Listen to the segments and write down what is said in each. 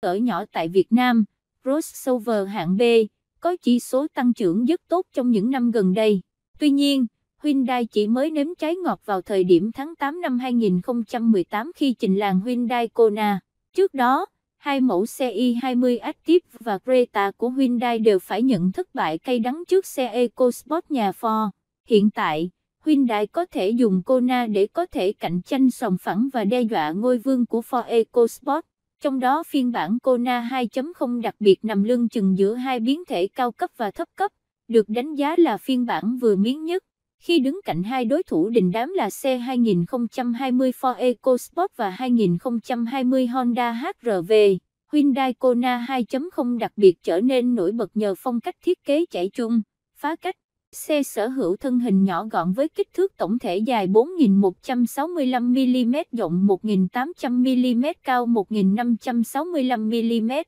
ở nhỏ tại Việt Nam, crossover hạng B, có chỉ số tăng trưởng rất tốt trong những năm gần đây. Tuy nhiên, Hyundai chỉ mới nếm trái ngọt vào thời điểm tháng 8 năm 2018 khi trình làng Hyundai Kona. Trước đó, hai mẫu xe i20 Active và Creta của Hyundai đều phải nhận thất bại cay đắng trước xe EcoSport nhà Ford. Hiện tại, Hyundai có thể dùng Kona để có thể cạnh tranh sòng phẳng và đe dọa ngôi vương của Ford EcoSport. Trong đó phiên bản Kona 2.0 đặc biệt nằm lưng chừng giữa hai biến thể cao cấp và thấp cấp, được đánh giá là phiên bản vừa miếng nhất. Khi đứng cạnh hai đối thủ đình đám là xe 2020 Ford EcoSport và 2020 Honda HR-V, Hyundai Kona 2.0 đặc biệt trở nên nổi bật nhờ phong cách thiết kế chạy chung, phá cách. Xe sở hữu thân hình nhỏ gọn với kích thước tổng thể dài 4.165mm rộng 1.800mm cao 1.565mm.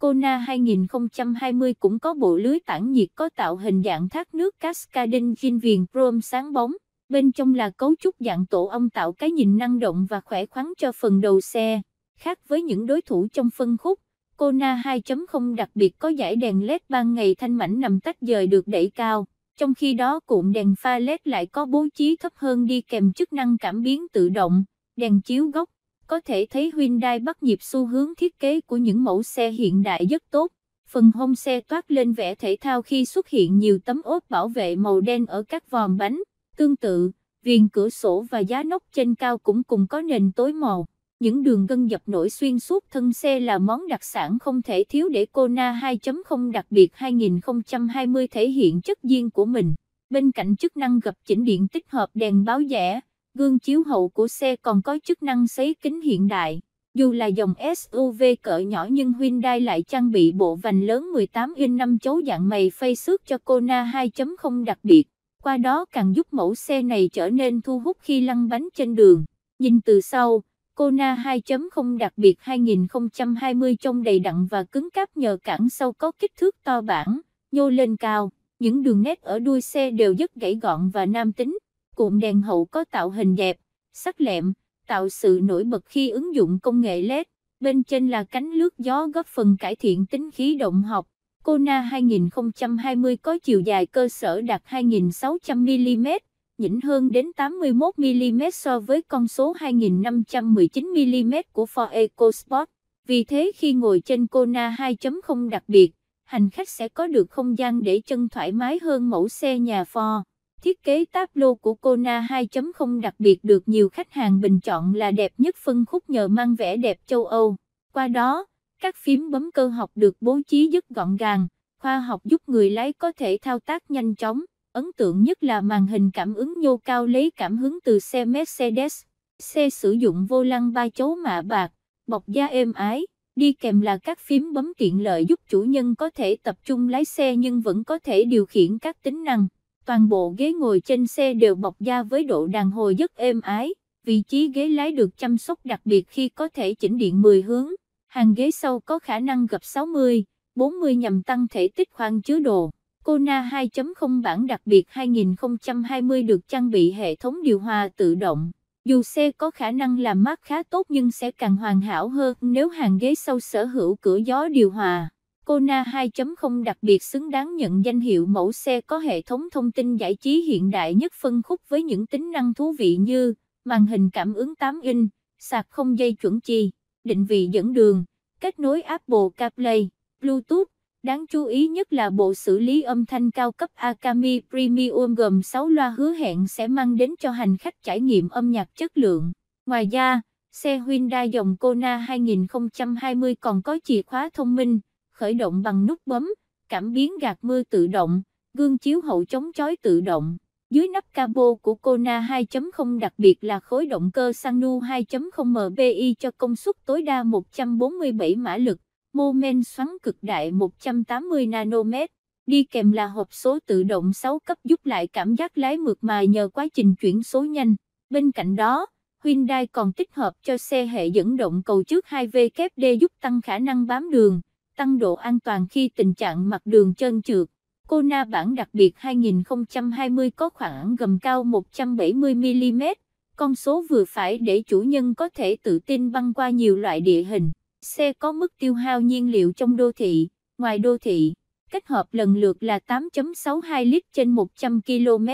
Kona 2020 cũng có bộ lưới tản nhiệt có tạo hình dạng thác nước cascading zin viền chrome sáng bóng. Bên trong là cấu trúc dạng tổ ong tạo cái nhìn năng động và khỏe khoắn cho phần đầu xe. Khác với những đối thủ trong phân khúc, Kona 2.0 đặc biệt có dải đèn LED ban ngày thanh mảnh nằm tách rời được đẩy cao. Trong khi đó cụm đèn pha LED lại có bố trí thấp hơn đi kèm chức năng cảm biến tự động, đèn chiếu góc. Có thể thấy Hyundai bắt nhịp xu hướng thiết kế của những mẫu xe hiện đại rất tốt. Phần hông xe toát lên vẻ thể thao khi xuất hiện nhiều tấm ốp bảo vệ màu đen ở các vòm bánh. Tương tự, viền cửa sổ và giá nóc trên cao cũng cùng có nền tối màu. Những đường gân dập nổi xuyên suốt thân xe là món đặc sản không thể thiếu để Kona 2.0 đặc biệt 2020 thể hiện chất riêng của mình. Bên cạnh chức năng gập chỉnh điện tích hợp đèn báo rẽ, gương chiếu hậu của xe còn có chức năng sấy kính hiện đại. Dù là dòng SUV cỡ nhỏ nhưng Hyundai lại trang bị bộ vành lớn 18 inch 5 chấu dạng mày phay xước cho Kona 2.0 đặc biệt. Qua đó càng giúp mẫu xe này trở nên thu hút khi lăn bánh trên đường. Nhìn từ sau, Kona 2.0 đặc biệt 2020 trông đầy đặn và cứng cáp nhờ cản sau có kích thước to bản, nhô lên cao. Những đường nét ở đuôi xe đều rất gãy gọn và nam tính. Cụm đèn hậu có tạo hình đẹp, sắc lẹm, tạo sự nổi bật khi ứng dụng công nghệ LED. Bên trên là cánh lướt gió góp phần cải thiện tính khí động học. Kona 2020 có chiều dài cơ sở đạt 2.600mm, nhỉnh hơn đến 81mm so với con số 2519mm của Ford EcoSport. Vì thế khi ngồi trên Kona 2.0 đặc biệt, hành khách sẽ có được không gian để chân thoải mái hơn mẫu xe nhà Ford. Thiết kế táp lô của Kona 2.0 đặc biệt được nhiều khách hàng bình chọn là đẹp nhất phân khúc nhờ mang vẻ đẹp châu Âu. Qua đó, các phím bấm cơ học được bố trí rất gọn gàng, khoa học giúp người lái có thể thao tác nhanh chóng. Ấn tượng nhất là màn hình cảm ứng nhô cao lấy cảm hứng từ xe Mercedes. Xe sử dụng vô lăng ba chấu mạ bạc, bọc da êm ái, đi kèm là các phím bấm tiện lợi giúp chủ nhân có thể tập trung lái xe nhưng vẫn có thể điều khiển các tính năng. Toàn bộ ghế ngồi trên xe đều bọc da với độ đàn hồi rất êm ái, vị trí ghế lái được chăm sóc đặc biệt khi có thể chỉnh điện 10 hướng. Hàng ghế sau có khả năng gập 60, 40 nhằm tăng thể tích khoang chứa đồ. Kona 2.0 bản đặc biệt 2020 được trang bị hệ thống điều hòa tự động. Dù xe có khả năng làm mát khá tốt nhưng sẽ càng hoàn hảo hơn nếu hàng ghế sau sở hữu cửa gió điều hòa. Kona 2.0 đặc biệt xứng đáng nhận danh hiệu mẫu xe có hệ thống thông tin giải trí hiện đại nhất phân khúc với những tính năng thú vị như màn hình cảm ứng 8 inch, sạc không dây chuẩn chi, định vị dẫn đường, kết nối Apple CarPlay, Bluetooth, Đáng chú ý nhất là bộ xử lý âm thanh cao cấp Akami Premium gồm 6 loa hứa hẹn sẽ mang đến cho hành khách trải nghiệm âm nhạc chất lượng. Ngoài ra, xe Hyundai dòng Kona 2020 còn có chìa khóa thông minh, khởi động bằng nút bấm, cảm biến gạt mưa tự động, gương chiếu hậu chống chói tự động. Dưới nắp cabo của Kona 2.0 đặc biệt là khối động cơ Sanu 2.0 MPI cho công suất tối đa 147 mã lực mô men xoắn cực đại 180 nanomet, đi kèm là hộp số tự động 6 cấp giúp lại cảm giác lái mượt mà nhờ quá trình chuyển số nhanh. Bên cạnh đó, Hyundai còn tích hợp cho xe hệ dẫn động cầu trước 2VKD giúp tăng khả năng bám đường, tăng độ an toàn khi tình trạng mặt đường trơn trượt. Kona bản đặc biệt 2020 có khoảng gầm cao 170mm, con số vừa phải để chủ nhân có thể tự tin băng qua nhiều loại địa hình. Xe có mức tiêu hao nhiên liệu trong đô thị, ngoài đô thị, kết hợp lần lượt là 8.62 lít trên 100 km,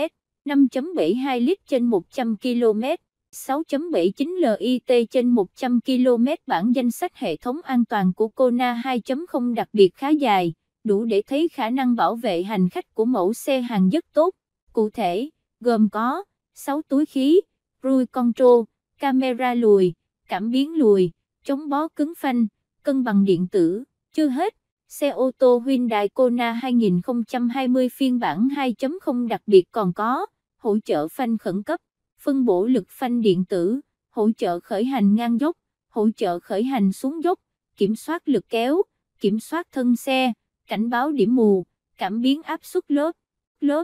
5.72 lít trên 100 km, 6.79 LIT trên 100 km bản danh sách hệ thống an toàn của Kona 2.0 đặc biệt khá dài, đủ để thấy khả năng bảo vệ hành khách của mẫu xe hàng rất tốt. Cụ thể, gồm có 6 túi khí, cruise control, camera lùi, cảm biến lùi, chống bó cứng phanh, cân bằng điện tử, chưa hết. Xe ô tô Hyundai Kona 2020 phiên bản 2.0 đặc biệt còn có hỗ trợ phanh khẩn cấp, phân bổ lực phanh điện tử, hỗ trợ khởi hành ngang dốc, hỗ trợ khởi hành xuống dốc, kiểm soát lực kéo, kiểm soát thân xe, cảnh báo điểm mù, cảm biến áp suất lớp, lớp.